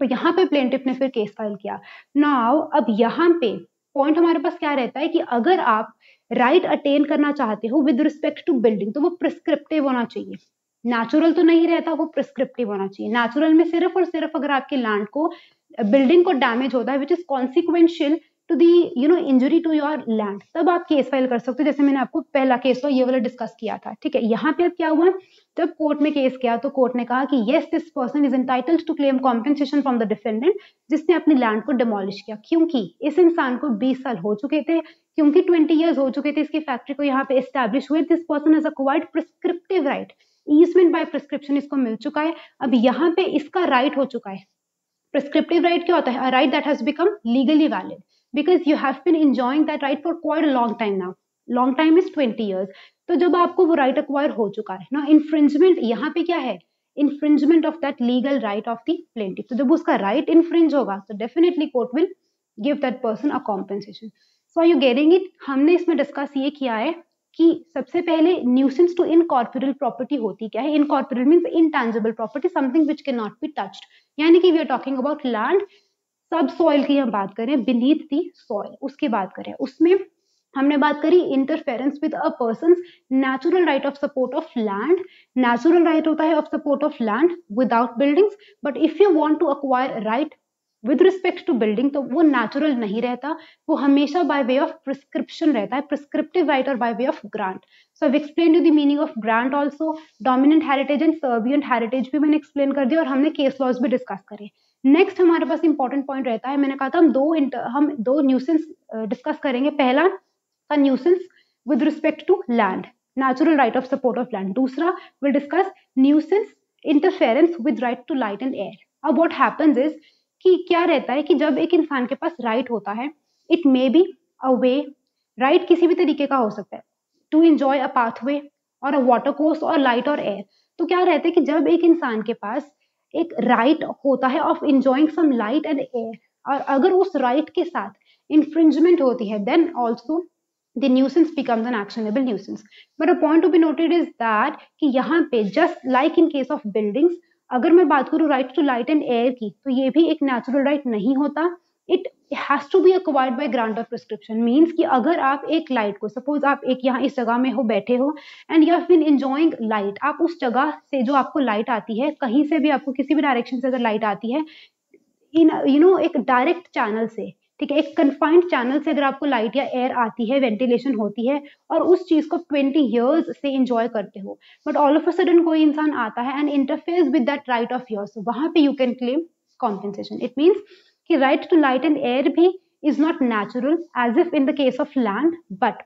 तो यहाँ पे प्लेंटिफ ने फिर केस फ़ाइल किया। नाउ अब यहाँ पे पॉइंट हमारे पास क्या रहता है कि अगर आप राइट right अटेन करना चाहते हो विद रिस्पेक्ट टू बिल्डिंग तो वो प्रिस्क्रिप्टिव होना चाहिए। नेचुरल तो नहीं रहता, वो प्रिस्क्रिप्टिव होना चाहिए। नेचुरल में सिर्फ़ और सिर्फ़ अगर आपके लैंड को बिल्डिंग को डैमेज होता है which is consequential to the you know injury to your land तब आप केस फ़ाइल कर सकते हो, जैसे मैंने आपको पहला केस ये वाला डिस्कस किया था, ठीक है? यहाँ पे अब क्या हुआ, जब कोर्ट में केस किया तो कोर्ट ने कहा कि yes this person is entitled to claim compensation from the defendant जिसने अपनी लैंड को डिमोलिश किया। क्योंकि इस इंसान को 20 साल हो चुके थे, क्योंकि 20 इयर्स हो चुके थे, इसकी फैक्ट्री को यहाँ पे एस्टेब्लिश हुए। This person is acquired prescriptive right easement by prescription इसको मिल चुका है। अब यहाँ पे इसका राइट right हो चुका है। प्रिस्क्रिप्टिव राइट क्या होता है? Right that has become legally valid because you have been enjoying that right for quite a long time now. Long time is 20 years. तो जब आपको वो राइट अक्वायर हो चुका है ना इन्फ्रिंजमेंट यहाँ पे क्या है? Infringement of that legal right of the plaintiff तो जब उसका राइट right इन्फ्रिंज होगा तो definitely court will give that person a compensation so you getting it हमने इसमें डिस्कस ये किया है कि सबसे पहले न्यूसेंस टू इनकॉर्पोरल प्रॉपर्टी होती क्या है? Incorporeal means intangible property something which can not be touched यानी कि we are talking about land subsoil की हम बात करें बिनीथ दी सॉइल उसकी बात करें। उसमें हमने बात करी interference with a person natural right of support of land natural right होता है of support of land without buildings but if you want to acquire right with respect to building तो वो नेचुरल नहीं रहता। वो हमेशा बाय वे ऑफ़ प्रिस्क्रिप्शन रहता है प्रिस्क्रिप्टिव राइट और by way of grant so I explain you the meaning of grant also dominant heritage and servient heritage भी मैंने एक्सप्लेन कर दिया और हमने केस लॉज भी डिस्कस करे। नेक्स्ट हमारे पास इंपॉर्टेंट पॉइंट रहता है। मैंने कहा था, हम दो हम दो न्यूसेंस डिस्कस करेंगे। पहला का nuisance with respect to land natural right of support of land दूसरा will discuss nuisance interference with right to light and air अब वॉट हैपन्स इज़ कि क्या रहता है कि जब एक इंसान के पास राइट right होता है it may be a way right किसी भी तरीके का हो सकता है टू इंजॉय अ पाथवे और अ वाटर कोर्स और लाइट और एयर तो क्या रहता है कि जब एक इंसान के पास एक राइट right होता है of enjoying some light and air और अगर उस राइट right के साथ इंफ्रिंजमेंट होती है then also the nuisance becomes an actionable nuisance but a point to be noted is that कि यहाँ पे just like in case of buildings अगर मैं बात करूँ right to light and air की तो ये भी एक नेचुरल राइट right नहीं होता। It has to be acquired by grant of prescription means कि अगर आप एक लाइट को सपोज़ आप एक यहाँ इस जगह में हो, बैठे हो and you have been enjoying light आप उस जगह से जो आपको लाइट आती है, कहीं से भी आपको किसी भी डायरेक्शन से अगर लाइट आती है इन यू नो एक डायरेक्ट चैनल से, ठीक है, एक कन्फाइंड चैनल से अगर आपको लाइट या एयर आती है वेंटिलेशन होती है, और उस चीज़ को ट्वेंटी ईयर्स से इंजॉय करते हो but all of a sudden कोई इंसान आता है and interfere with that right of yours वहाँ पे you can claim compensation it means कि right to light and air भी is not natural as if in the case of land but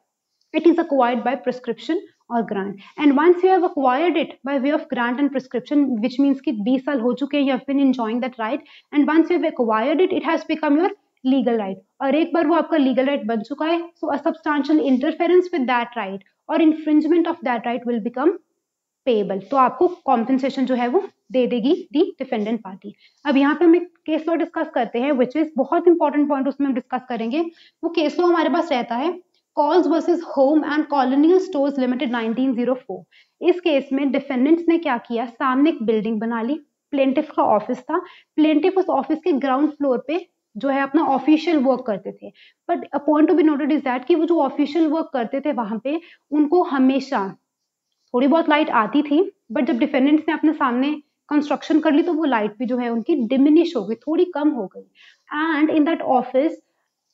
it is acquired by prescription और grant and once you have acquired it by way of grant and prescription which means कि बीस साल हो चुके हैं you have been enjoying that right and once you have acquired it it has become your legal right और एक बार वो आपका लीगल राइट बन चुका है so a substantial interference with that right और infringement of that right will become payable तो आपको कॉम्पेंसेशन जो है वो दे देगी दी डिफेंडेंट पार्टी अब यहाँ पे हम एक केस लॉ डिस्कस करते हैं विच इज़ बहुत इंपॉर्टेंट पॉइंट उसमें हम डिस्कस करेंगे। वो केस लॉ हमारे पास रहता है Colls versus Home and Colonial Stores Limited 1904 इस केस में डिफेंडेंट्स ने क्या किया? सामने एक बिल्डिंग बना ली प्लेंटिफ का ऑफ़िस था। प्लेंटिफ उस ऑफ़िस के ग्राउंड फ्लोर पे जो है अपना ऑफिशियल वर्क करते थे। But a point to be noted is that कि वो जो ऑफिशियल वर्क करते थे वहाँ पे, उनको हमेशा थोड़ी बहुत लाइट आती थी बट जब डिफेंडेंट्स ने अपने सामने कंस्ट्रक्शन कर ली तो वो लाइट भी जो है उनकी डिमिनिश हो गई, थोड़ी कम हो गई। And in that office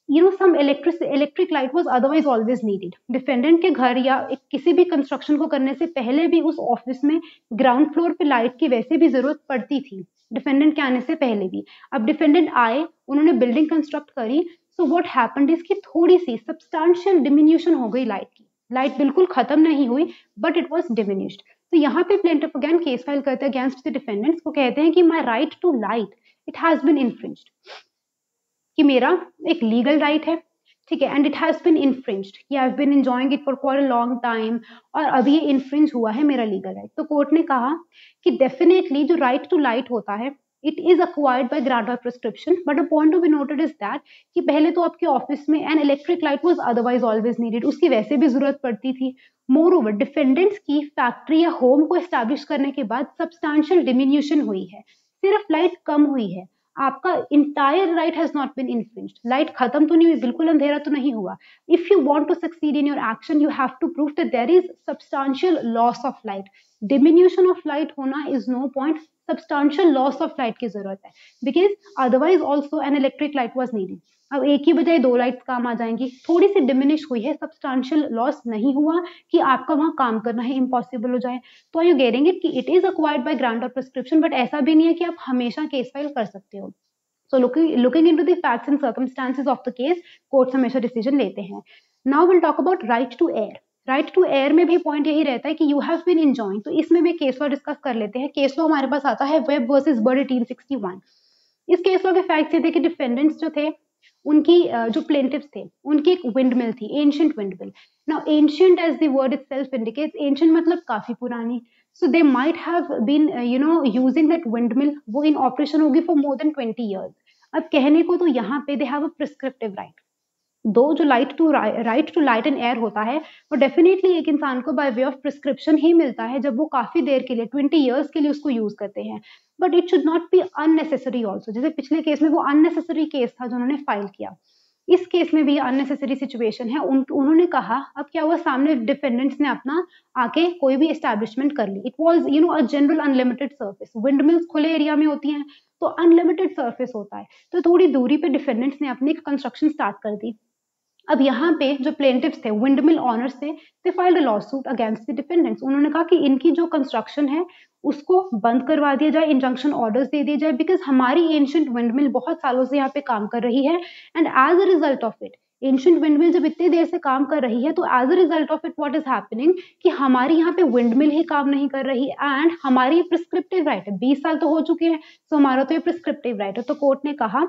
you know some electric electric light was otherwise always needed defendant के घर या किसी भी कंस्ट्रक्शन को करने से पहले भी उस ऑफ़िस में ग्राउंड फ्लोर पे लाइट की वैसे भी ज़रूरत पड़ती थी डिफेंडेंट के आने से पहले भी। अब डिफेंडेंट आए, उन्होंने बिल्डिंग कंस्ट्रक्ट करी सो वॉट हैपन इसकी थोड़ी सी सब्सटैंशियल डिमिन्यूशन हो गई लाइट की। लाइट बिल्कुल खत्म नहीं हुई बट इट वॉज़ डिमिनिश्ड तो यहाँ पे प्लेंटिफ अगेन केस फ़ाइल करते हैं अगेंस्ट द डिफेंडेंट्स वो कहते हैं कि my right to light it has been infringe कि मेरा एक लीगल राइट है, ठीक है and it has been infringe कि I been enjoying it for for a long time और अभी ये इन्फ्रिंज हुआ है मेरा लीगल राइट तो कोर्ट ने कहा कि डेफिनेटली जो राइट टू लाइट होता है it is acquired by grant of prescription but a point to be noted is that कि पहले तो आपके ऑफ़िस में an electric light was otherwise always needed उसकी वैसे भी ज़रूरत पड़ती थी। मोर ओवर डिफेंडेंट्स की फैक्ट्री या होम को एस्टैब्लिश करने के बाद सब्सटैंशियल डिमिन्यूशन हुई है। सिर्फ़ लाइट कम हुई है। आपका entire right has not been infringed light खत्म तो नहीं हुई, बिल्कुल अंधेरा तो नहीं हुआ। If you want to succeed in your action you have to prove that there is substantial loss of light diminution of light होना is no point substantial loss of light की ज़रूरत है। Because otherwise also an electric light was needed अब एक ही बजाय दो lights काम आ जाएँगी। थोड़ी सी डिमिनिश हुई है सब्सटैंशियल लॉस नहीं हुआ कि आपका वहाँ काम करना है इम्पॉसिबल हो जाए। तो यू गेटिंग इट कि it is acquired by grant और प्रिस्क्रिप्शन बट ऐसा भी नहीं है कि आप हमेशा केस फ़ाइल कर सकते हो। So looking looking into the facts and circumstances of the case courts हमेशा डिसीज़न लेते हैं। Now will talk about right to air right to air में भी पॉइंट यही रहता है कि यू हैव बीन इंजॉइंग तो इसमें भी केस लॉ डिस्कस कर लेते हैं। केस लॉ हमारे पास आता है Webb versus Bird eighteen sixty one इस केस लॉ के फैक्ट ये थे कि डिफेंडेंट्स जो थे, उनकी जो प्लेंटिव्स थे, उनकी एक विंड मिल थी ancient wind mill now ancient as the word itself indicates ancient मतलब काफ़ी पुरानी. So they might have been you know using that wind mill वो इन ऑपरेशन होगी for more than twenty years अब कहने को तो यहाँ पे they have a prescriptive right though जो light to right to light and air होता है वो डेफिनेटली एक इंसान को बाय वे ऑफ़ प्रिस्क्रिप्शन ही मिलता है जब वो काफ़ी देर के लिए ट्वेंटी ईयर्स के लिए उसको यूज़ करते हैं। But it should not be unnecessary also जैसे पिछले केस में वो अननेसेसरी केस था जो उन्होंने फ़ाइल किया। इस केस में भी अननेसेसरी सिचुएशन है। उन, उन्होंने कहा अब क्या हुआ? सामने डिफेंडेंट्स ने अपना आके कोई भी एस्टेब्लिशमेंट कर ली। It was you know a general unlimited surface windmills खुले एरिया में होती हैं तो अनलिमिटेड सर्फिस होता है। तो थोड़ी दूरी पे डिफेंडेंट्स ने अपनी कंस्ट्रक्शन स्टार्ट कर दी। अब यहाँ पे जो प्लेंटिव्स थे विंडमिल ऑनर्स थे they filed lawsuit against the dependants उन्होंने कहा कि इनकी जो कंस्ट्रक्शन है, उसको बंद करवा दिया जाए इंजंक्शन ऑर्डर्स दे दिए जाए बिकॉज़ हमारी एंशंट विंडमिल बहुत सालों से यहाँ पे काम कर रही है and as a result of it ancient windmill जब इतनी देर से काम कर रही है तो as a result of it what is happening कि हमारी यहाँ पे विंडमिल ही काम नहीं कर रही एंड हमारी प्रिस्क्रिप्टिव राइट है, बीस साल तो हो चुके हैं सो हमारा तो ये प्रिस्क्रिप्टिव राइट है। तो कोर्ट ने कहा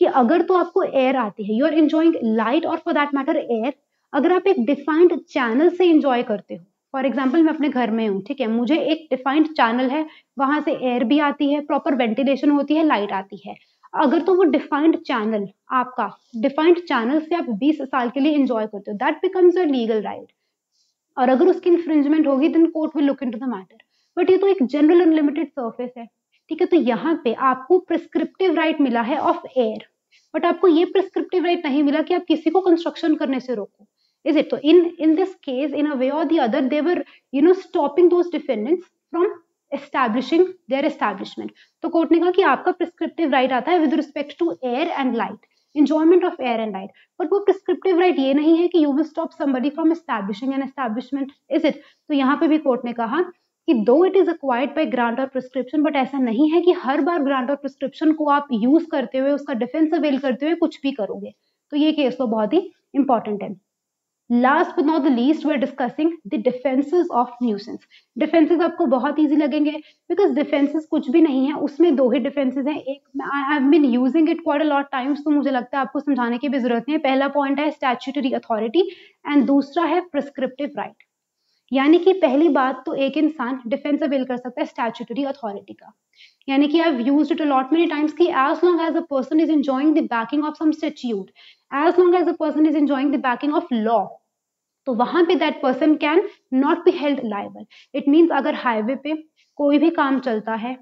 कि अगर तो आपको एयर आती है यू आर एंजॉइंग लाइट और फॉर दैट मैटर एयर अगर आप एक डिफाइंड चैनल से इंजॉय करते हो फॉर एग्ज़ाम्पल मैं अपने घर में हूँ, ठीक है, मुझे एक डिफाइंड चैनल है, वहाँ से एयर भी आती है प्रॉपर वेंटिलेशन होती है लाइट आती है, अगर तो वो डिफाइंड चैनल आपका डिफाइंड चैनल से आप 20 साल के लिए इंजॉय करते हो that becomes a legal right और अगर उसकी इन्फ्रिंजमेंट होगी then court will look into the matter but ये तो एक जनरल अनलिमिटेड सर्फेस है। ठीक है तो यहाँ पे आपको प्रिस्क्रिप्टिव राइट मिला है ऑफ़ एयर बट आपको ये प्रिस्क्रिप्टिव राइट नहीं मिला कि आप किसी को कंस्ट्रक्शन करने से रोको is it so in in this case in a way or the other they were you know stopping those defendants establishing their establishment तो कोर्ट ने कहा कि आपका प्रिस्क्रिप्टिव राइट आता है with respect to air and light enjoyment of air and light but वो prescriptive right ये नहीं है कि you will stop somebody from establishing an establishment is it तो यहाँ पे भी कोर्ट ने कहा कि though it is acquired by grant और प्रिस्क्रिप्शन बट ऐसा नहीं है कि हर बार ग्रांट और प्रिस्क्रिप्शन को आप यूज़ करते हुए, उसका डिफेंस अवेल करते हुए कुछ भी करोगे। तो ये केस तो बहुत ही इंपॉर्टेंट है। Last but not the least we are discussing the defences of nuisance defences आपको बहुत इजी लगेंगे बिकॉज़ डिफेंसेस कुछ भी नहीं है, उसमें दो ही डिफेंसेस हैं। एक I have been using it quite a lot times तो मुझे लगता है आपको समझाने की भी ज़रूरत नहीं है। पहला पॉइंट है स्टैच्यूटरी अथॉरिटी एंड दूसरा है प्रिस्क्रिप्टिव राइट यानी कि पहली बात तो एक इंसान डिफेंस अवेल कर सकता है स्टैच्यूटरी अथॉरिटी का। यानी कि I use it a lot many times कि as long as a person is enjoying the backing of some statute as long as a person is enjoying the backing of law तो वहाँ पे that person can not be held liable it means अगर highway पे कोई भी काम चलता है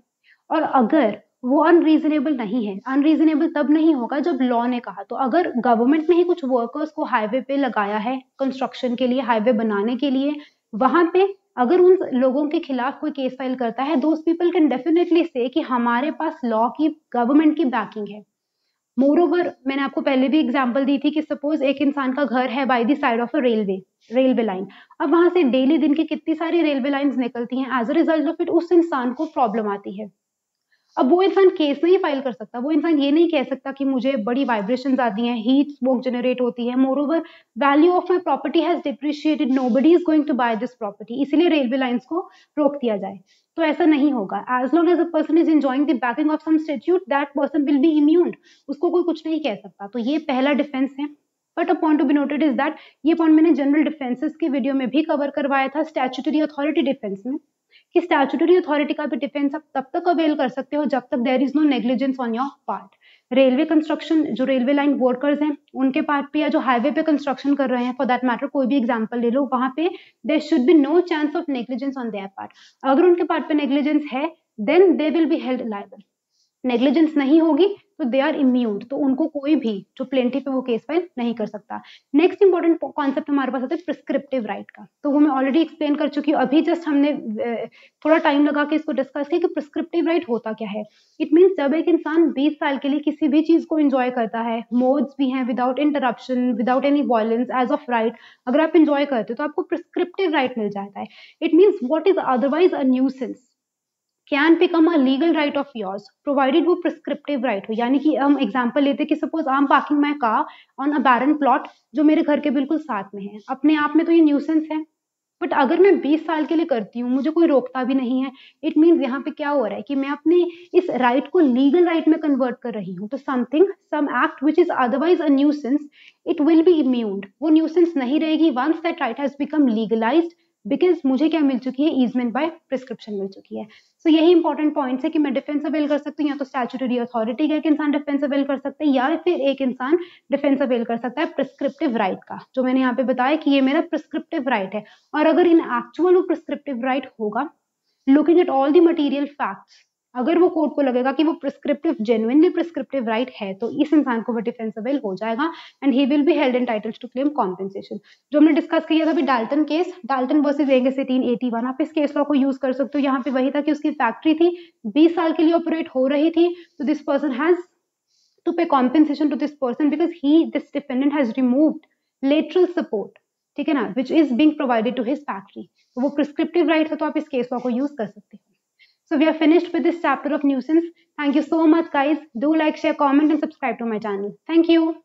और अगर वो अनरीजनेबल नहीं है अनरीजनेबल तब नहीं होगा जब लॉ ने कहा। तो अगर गवर्नमेंट ने ही कुछ वर्कर्स को हाईवे पे लगाया है कंस्ट्रक्शन के लिए हाईवे बनाने के लिए वहाँ पे अगर उन लोगों के खिलाफ कोई केस फ़ाइल करता है दोस्त पीपल कैन डेफिनेटली से कि हमारे पास लॉ की गवर्नमेंट की बैकिंग है। मोर ओवर मैंने आपको पहले भी एग्ज़ाम्पल दी थी कि सपोज़ एक इंसान का घर है by the side of a railway railway line अब वहाँ से डेली दिन की कितनी सारी रेलवे लाइन निकलती हैं as a result of it उस इंसान को प्रॉब्लम आती है। अब वो इंसान केस नहीं फ़ाइल कर सकता, वो इंसान ये नहीं कह सकता कि मुझे बड़ी वाइब्रेशन आती हैं हीट स्मोक जनरेट होती है। Moreover value of my property has depreciated nobody is going to buy this property इसलिए रेलवे लाइन्स को रोक दिया जाए। तो ऐसा नहीं होगा। As long as a person is enjoying the backing of some statute that person will be immune उसको कोई कुछ नहीं कह सकता। तो ये पहला डिफेंस है। But a point to be noted is that ये पॉइंट मैंने जनरल डिफेंसेस के वीडियो में भी कवर करवाया था स्टैचुटरी अथॉरिटी डिफेंस में। कि स्टैचुटरी अथॉरिटी का भी डिफेंस आप तब तक अवेल कर सकते हो जब तक there is no negligence on your part railway construction जो रेलवे लाइन वर्कर्स हैं, उनके पार्ट पे या जो हाईवे पे कंस्ट्रक्शन कर रहे हैं फॉर दैट मैटर कोई भी एग्जांपल ले लो, वहाँ पे there should be no chance of negligence on their part अगर उनके पार्ट पे नेग्लिजेंस है then they will be held liable negligence नहीं होगी तो दे आर इम्यून तो उनको कोई भी जो प्लेंटी पे वो केस फ़ाइल नहीं कर सकता। नेक्स्ट इंपॉर्टेंट कॉन्सेप्ट हमारे पास आता है प्रिस्क्रिप्टिव राइट का। तो वो मैं ऑलरेडी एक्सप्लेन कर चुकी हूँ। अभी जस्ट हमने थोड़ा टाइम लगा के इसको डिस्कस किया कि प्रिस्क्रिप्टिव राइट होता क्या है। इट मीन्स जब एक इंसान 20 साल के लिए किसी भी चीज़ को इंजॉय करता है मोड्स भी हैं without interruption without any violence as of right अगर आप इंजॉय करते हो तो आपको प्रिस्क्रिप्टिव राइट मिल जाता है। It means what is otherwise a nuisance can become a legal right of yours provided वो प्रिस्क्रिप्टिव राइट हो। यानी कि हम एग्ज़ाम्पल लेते कि suppose I am parking my car on a barren plot जो मेरे घर के बिल्कुल साथ में है। अपने आप में तो ये न्यूसेंस है। बट अगर मैं 20 साल के लिए करती हूँ, मुझे कोई रोकता भी नहीं है। इट मीन्स यहाँ पे क्या हो रहा है कि मैं अपने इस राइट right को लीगल राइट right में कन्वर्ट कर रही हूँ। तो something some act which is otherwise a nuisance it will be immuned वो न्यूसेंस नहीं रहेगी once that right has become legalized because मुझे क्या मिल चुकी है? ईजमेंट बाय प्रिस्क्रिप्शन मिल चुकी है। सो so, यही इंपॉर्टेंट पॉइंट है कि मैं डिफेंस अवेल कर सकती हूँ या तो स्टैचुटरी अथॉरिटी का एक इंसान डिफेंस अवेल कर सकते हैं या फिर एक इंसान डिफेंस अवेल कर सकता है प्रिस्क्रिप्टिव राइट का। जो मैंने यहाँ पे बताया कि ये मेरा प्रिस्क्रिप्टिव राइट है। और अगर इन एक्चुअल वो प्रिस्क्रिप्टिव राइट होगा looking at all the material facts अगर वो कोर्ट को लगेगा कि वो प्रिस्क्रिप्टिव जेन्युइनली प्रिस्क्रिप्टिव राइट है तो इस इंसान को वो डिफेंस अवेल हो जाएगा and he will be held entitled to claim compensation जो हमने डिस्कस किया था अभी Dalton case Dalton versus Angus eighteen eighty one आप इस केस लॉ को यूज़ कर सकते हो। यहाँ पे वही था कि उसकी फैक्ट्री थी, बीस साल के लिए ऑपरेट हो रही थी तो this person has to pay compensation to this person because he this defendant has removed lateral support ठीक है ना which is being provided to his factory वो प्रिस्क्रिप्टिव राइट है तो आप इस केस लॉ को यूज़ कर सकते हो। So we are finished with this chapter of nuisance. Thank you so much guys. Do like, share, comment and subscribe to my channel. Thank you.